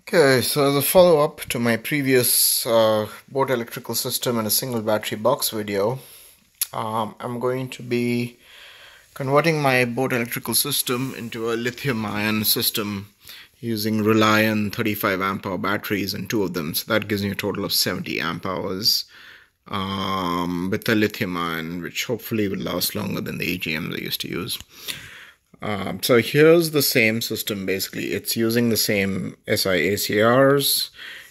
Okay, so as a follow-up to my previous uh, boat electrical system and a single battery box video, um, I'm going to be converting my boat electrical system into a lithium-ion system using Relion 35 amp hour batteries and two of them. So that gives me a total of 70 amp hours um, with a lithium ion, which hopefully will last longer than the AGMs I used to use. Um, so here's the same system basically. It's using the same SI ACRs.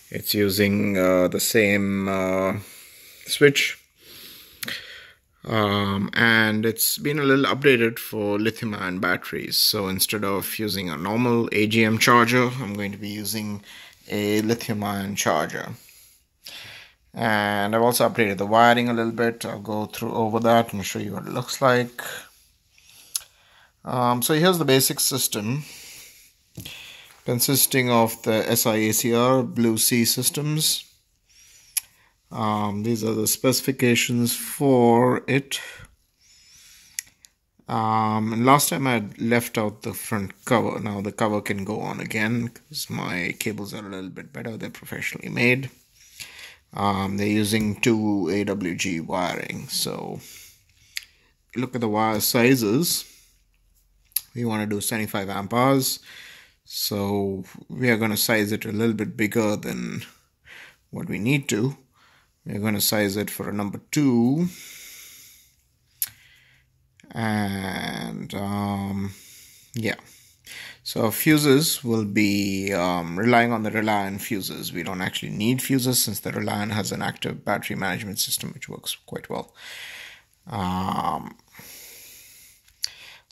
It's using uh, the same uh, switch. Um, and it's been a little updated for lithium ion batteries. So instead of using a normal AGM charger, I'm going to be using a lithium ion charger. And I've also updated the wiring a little bit. I'll go through over that and show you what it looks like. Um, so here's the basic system consisting of the SIACR Blue Sea systems. Um, these are the specifications for it. Um, and last time I left out the front cover. Now the cover can go on again because my cables are a little bit better. They're professionally made. Um, they're using two AWG wiring. So look at the wire sizes we want to do 75 amp hours so we are going to size it a little bit bigger than what we need to we're going to size it for a number two and um, yeah so fuses will be um, relying on the Relion fuses. We don't actually need fuses since the Relion has an active battery management system which works quite well. Um,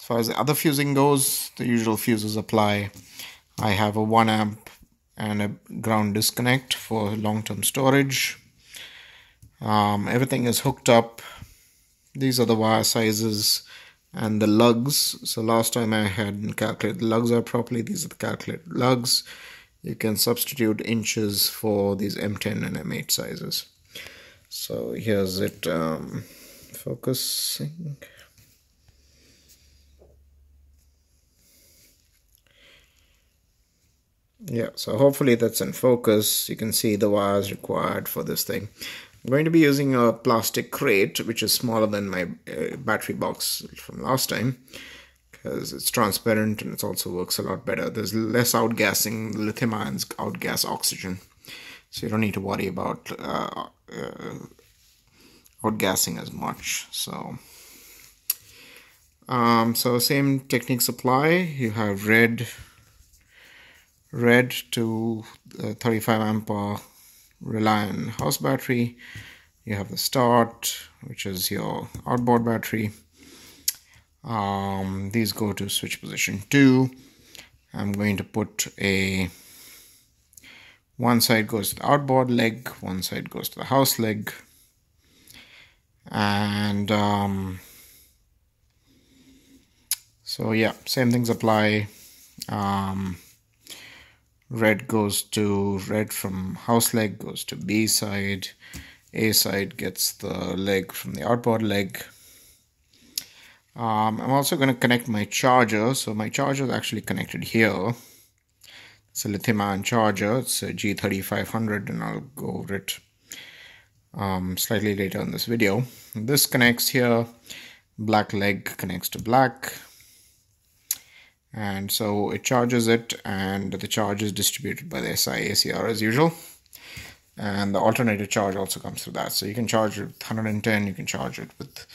as far as the other fusing goes, the usual fuses apply. I have a 1 amp and a ground disconnect for long-term storage. Um, everything is hooked up. These are the wire sizes and the lugs. So last time I hadn't calculated the lugs out properly. These are the calculated lugs. You can substitute inches for these M10 and M8 sizes. So here's it um, focusing. Yeah, so hopefully that's in focus. You can see the wires required for this thing. I'm going to be using a plastic crate, which is smaller than my uh, battery box from last time because it's transparent and it also works a lot better. There's less outgassing. Lithium ions outgas oxygen. So you don't need to worry about uh, uh, outgassing as much. So, um, so same techniques apply. You have red, red to uh, 35 ampere Relion house battery. You have the start, which is your outboard battery. Um, these go to switch position 2. I'm going to put a one side goes to the outboard leg, one side goes to the house leg. And um, so yeah, same things apply. Um, red goes to red from house leg goes to B side. A side gets the leg from the outboard leg. Um, I'm also going to connect my charger. So my charger is actually connected here. It's a lithium ion charger. It's a G3500 and I'll go over it um, slightly later in this video. This connects here. Black leg connects to black and so it charges it and the charge is distributed by the SI ACR as usual. And the alternator charge also comes through that. So you can charge it with 110 you can charge it with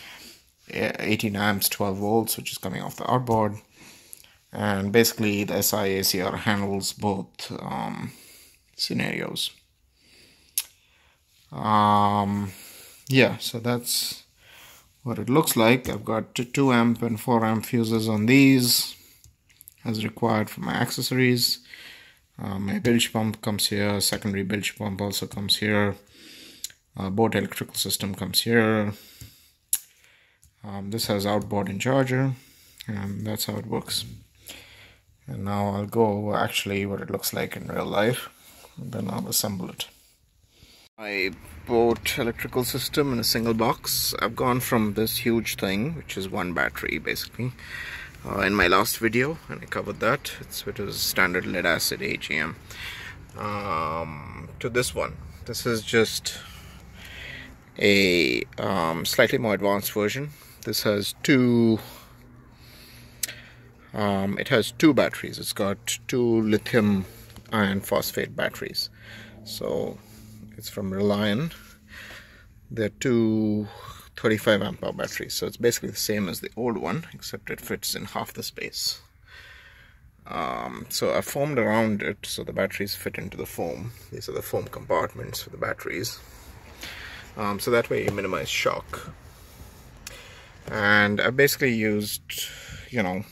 18 amps 12 volts which is coming off the outboard and basically the SI ACR handles both um, scenarios. Um, yeah so that's what it looks like. I've got 2 amp and 4 amp fuses on these as required for my accessories. Uh, my bilge pump comes here, secondary bilge pump also comes here. Uh, boat electrical system comes here. Um, this has outboard and charger, and that's how it works. And now I'll go over actually what it looks like in real life, then I'll assemble it. My boat electrical system in a single box. I've gone from this huge thing, which is one battery basically, uh, in my last video and I covered that it's, it was standard lead acid AGM um, to this one. This is just a um, slightly more advanced version. This has two. Um, it has two batteries. It's got two lithium iron phosphate batteries. So it's from Relion. They're two 35 amp hour batteries. So it's basically the same as the old one, except it fits in half the space. Um, so I formed around it so the batteries fit into the foam. These are the foam compartments for the batteries. Um, so that way you minimize shock. And I basically used, you know,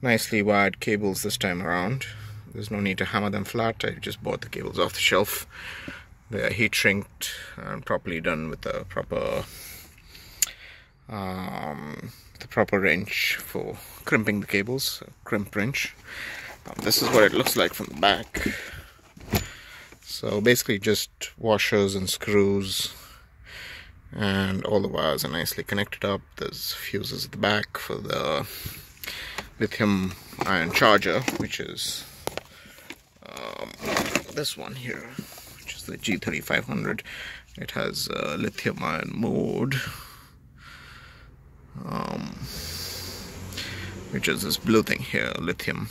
nicely wired cables this time around. There's no need to hammer them flat. I just bought the cables off the shelf. They are heat shrinked and properly done with the proper um, the proper wrench for crimping the cables, crimp wrench. Um, this is what it looks like from the back. So basically just washers and screws and all the wires are nicely connected up. There's fuses at the back for the lithium ion charger, which is um, this one here, the G3500. It has a lithium ion mode um, which is this blue thing here, lithium.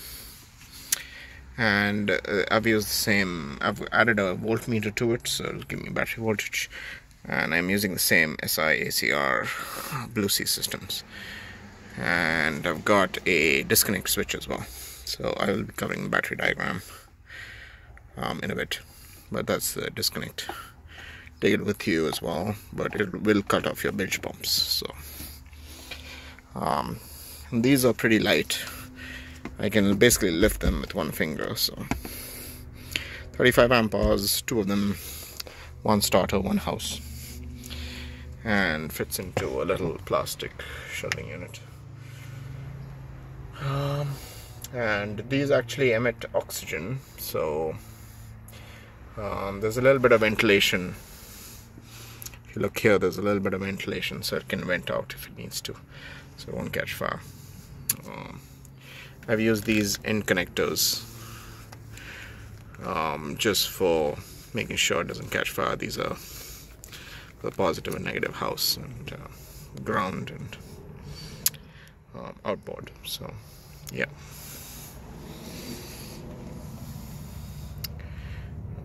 And uh, I've used the same, I've added a voltmeter to it, so it'll give me battery voltage. And I'm using the same SIACR Blue Sea systems. And I've got a disconnect switch as well. So I will be covering the battery diagram um, in a bit. But that's the disconnect. Take it with you as well, but it will cut off your bench pumps. So um, these are pretty light I can basically lift them with one finger so 35 amp hours two of them one starter one house and fits into a little plastic shelving unit um, and these actually emit oxygen so um, there's a little bit of ventilation if you look here there's a little bit of ventilation so it can vent out if it needs to so it won't catch fire. Um, I've used these end connectors um, just for making sure it doesn't catch fire. These are the positive and negative house and uh, ground and um, outboard. So, yeah.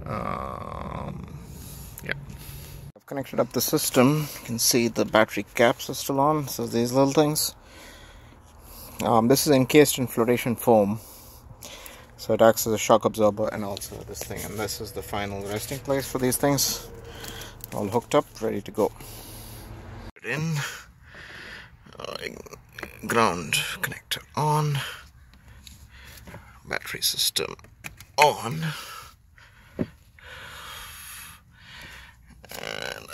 Um, yeah. I've connected up the system. You can see the battery caps are still on. So these little things. Um, this is encased in flotation foam. So it acts as a shock absorber and also this thing. And this is the final resting place for these things. All hooked up, ready to go. In. Uh, ground connector on. Battery system on.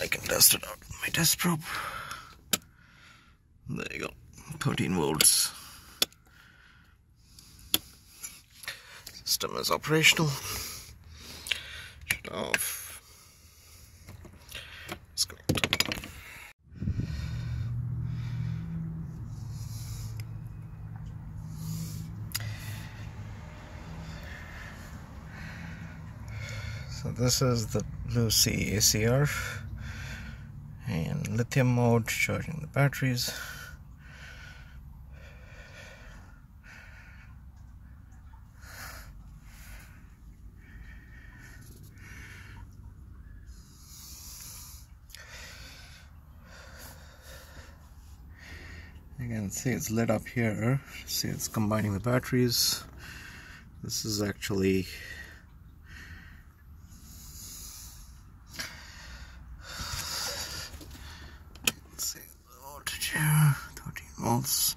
I can test it out my test probe. There you go, 13 volts. System is operational. Shut off. Disconnect. So this is the Blue Sea ACR and lithium mode charging the batteries. You can see it's lit up here. See it's combining the batteries. This is actually 13 volts.